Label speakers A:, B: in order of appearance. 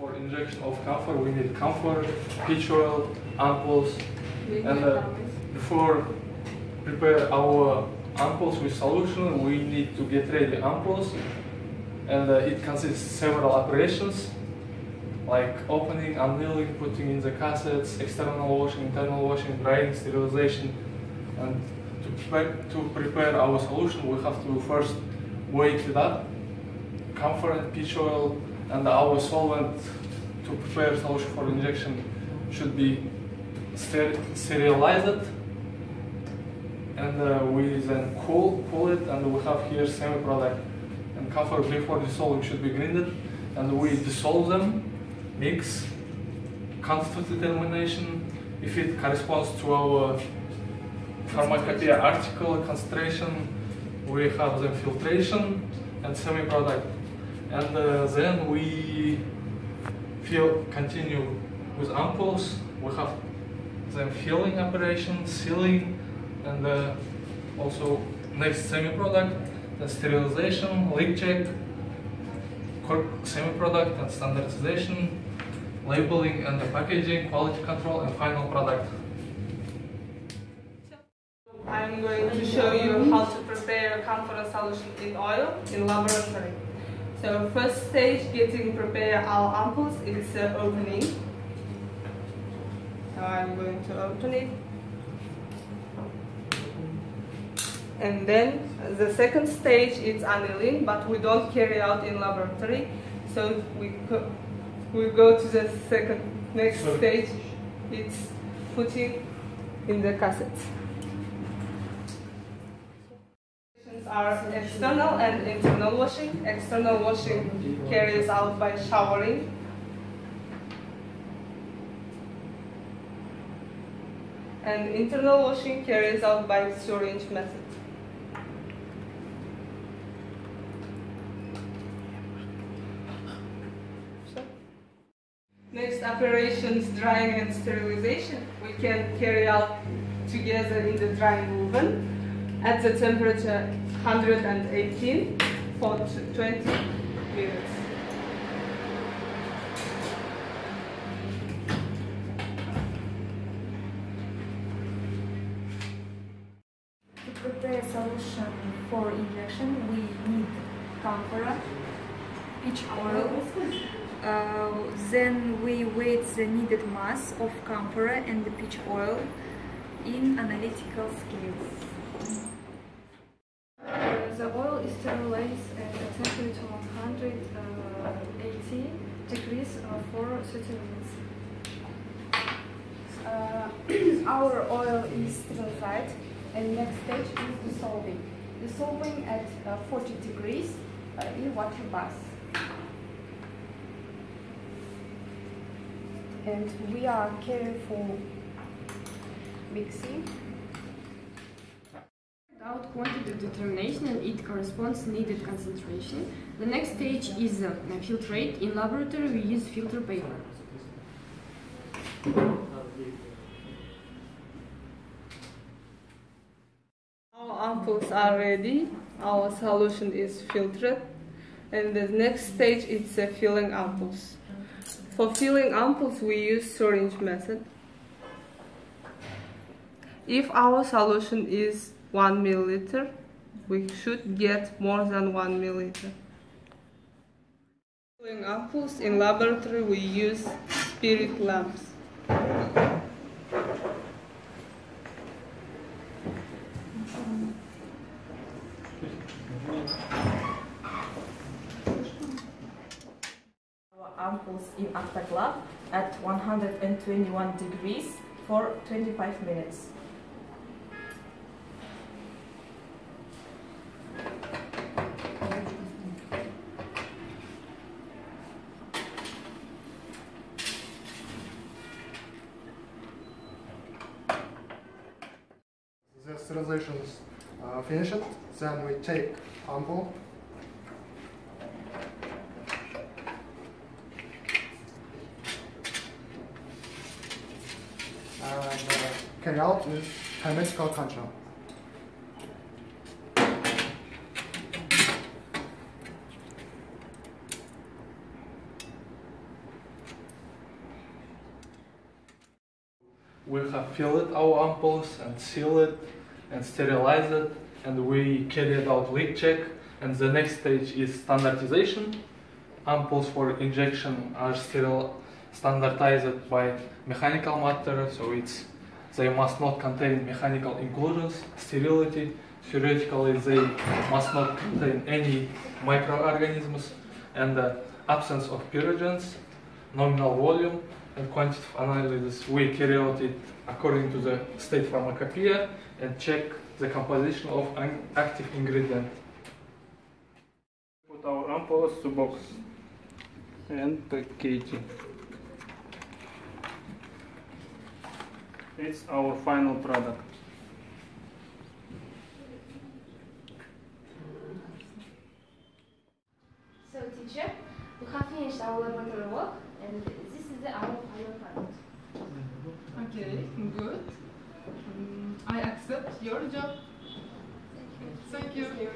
A: for injection of camphor, we need camphor, peach oil, ampoules, and uh, before prepare our ampoules with solution, we need to get ready ampoules, and uh, it consists several operations like opening, annealing, putting in the cassettes, external washing, internal washing, drying, sterilization, and to prepare, to prepare our solution, we have to first weight it up, camphor and peach oil, and our solvent to prepare solution for injection should be ster sterilized. And uh, we then cool, cool it and we have here semi-product and camphor before dissolving should be grinded. And we dissolve them, mix, constant determination if it corresponds to our pharmacopoeia article concentration we have the filtration and semi-product and uh, then we continue with ampoules we have then filling operation sealing and uh, also next semi-product the sterilization leak check semi-product and standardization labeling and the packaging quality control and final product
B: I'm going to show you how to prepare a camphor solution in oil in laboratory. So first stage getting prepare our ampoules is uh, opening. Now I'm going to open it. And then the second stage is annealing, but we don't carry out in laboratory. So we go, we go to the second next stage. It's putting in the cassettes. Are external and internal washing. External washing carries out by showering. And internal washing carries out by syringe method. Next operations, drying and sterilization. We can carry out together in the drying oven at the temperature 118 for 20 minutes.
C: To prepare a solution for injection, we need camphor, peach oil. Uh, then we weigh the needed mass of camphor and the peach oil in analytical scales. Uh, the oil is sterilized at a temperature of 180 degrees uh, for 30 minutes. Our oil is sterilized and next stage is dissolving. Dissolving at uh, 40 degrees uh, in water bath. And we are careful mixing.
D: Out quantity determination and it corresponds needed concentration. The next stage is uh, filtrate. In laboratory we use filter paper.
B: Our ampoules are ready. Our solution is filtered. And the next stage is uh, filling ampoules. For filling ampoules we use syringe method. If our solution is 1 milliliter, we should get more than 1 milliliter. Filling ampoules in laboratory we use spirit lamps.
E: Ampoules in autoclave at 121 degrees for 25 minutes.
F: sterilization uh, finished, then we take ample. And uh, carry out with chemical control.
A: We have filled our ampoules and sealed it and sterilized it and we carried out leak check and the next stage is standardization. Ampoules for injection are sterile, standardized by mechanical matter, so it's they must not contain mechanical inclusions, sterility, theoretically they must not contain any microorganisms, and the absence of pyrogens, nominal volume, and quantitative analysis. We carry out it according to the state pharmacopoeia and check the composition of an active ingredient. Put our ampoules to box and packaging. It's our final product.
G: So teacher, we have finished our laboratory work and this is the our final product.
B: Okay, good. Mm, I accept your job. Thank you. Thank you.